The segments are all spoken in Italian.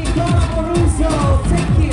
Nicola Borusio. Thank you.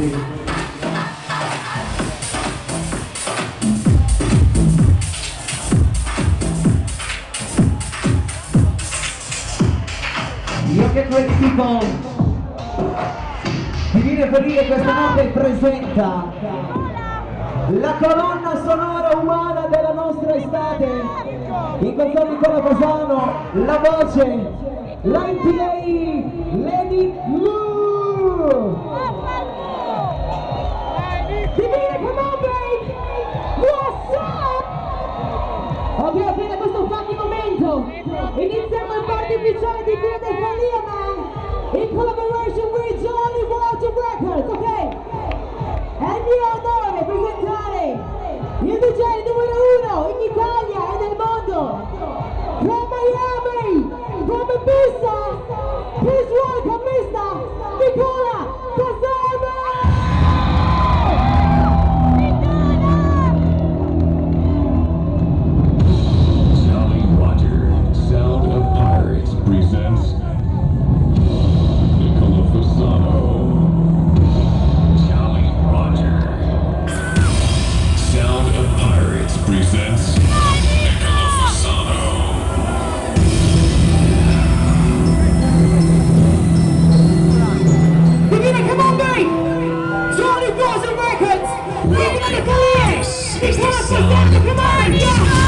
Io che quel tipo? Divine Follie questa notte presenta la colonna sonora umana della nostra estate. In console Nicola Fasano la voce la NTA Lady Lou On babe what's up Ok, appena questo fucking momento. Iniziamo il ufficiale di Divine Follie man in collaboration with Johnny Walter Records, ok? È il mio onore presentare il DJ numero uno in Italia e nel mondo. From Miami, from Ibiza, please so. Come on, yeah.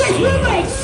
Let's move it!